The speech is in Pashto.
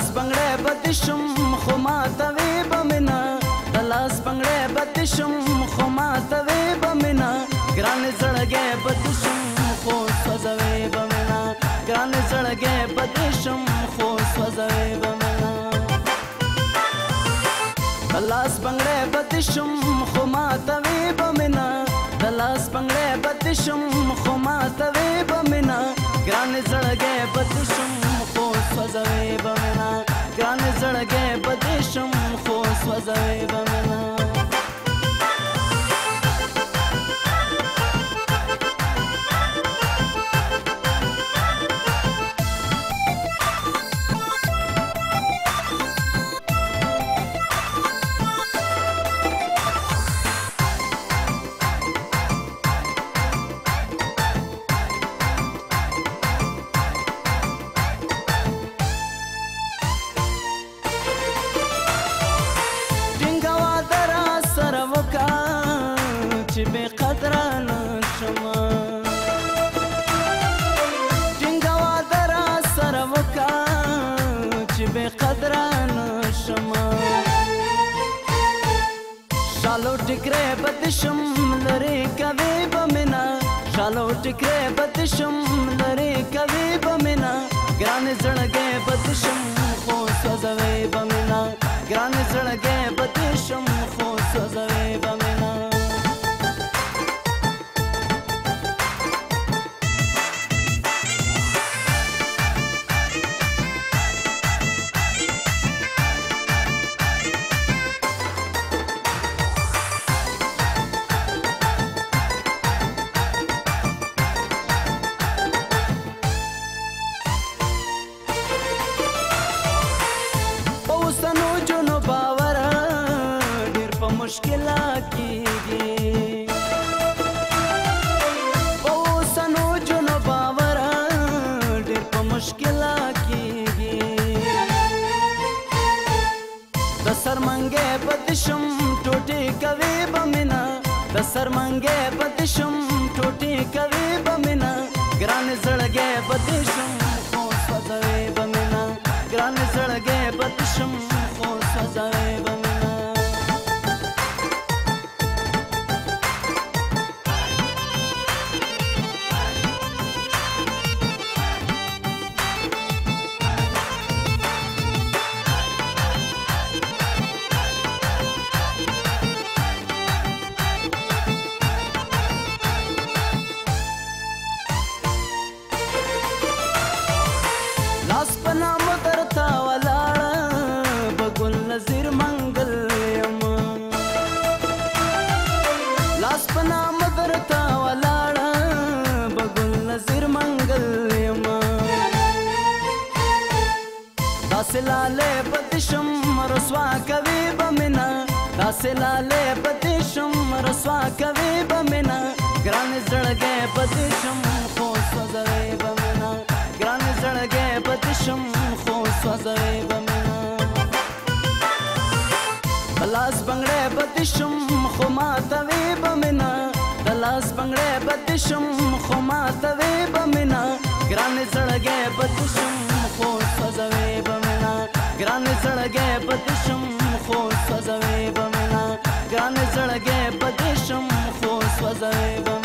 لاس بنگړې بد شم خو ما ته وې بمنا لاس بنگړې بد شم خو ما ته وې بمنا ګران زړګې بد شم خو سزاوې بمنا ګران زړګې بد شم خو سزاوې بمنا لاس بنگړې بد شم خو ما ته وې بمنا لاس بنگړې بد شم خو ما ته وې بمنا ګران زړګې بد شم گه بدشم خوص و زیبا टिक्रे बतिशं नरे कवे बमिना शालो टिक्रे बतिशं नरे कवे बमिना ग्राने जणगे बतिशं मुश्किल की दसर मंगे बदशुम टूटी कवि बमिना दसर मंगे बदिशुम टूटी कवि बमिना ग्रान जड़गे बदिश بدشم رسوا کوي بمنا داسې لاله بدشم رسوا کوي بمنا ګران زړګې بدشم خو سوځوي بمنا ګران زړګې بدشم خو سوځوي بمنا بلاس بنگړې بدشم خو ماتوي بمنا دلاس بنگړې بدشم خو ماتوي بمنا ګران زړګې بدشم نزړګې په دې شم خو سوځوي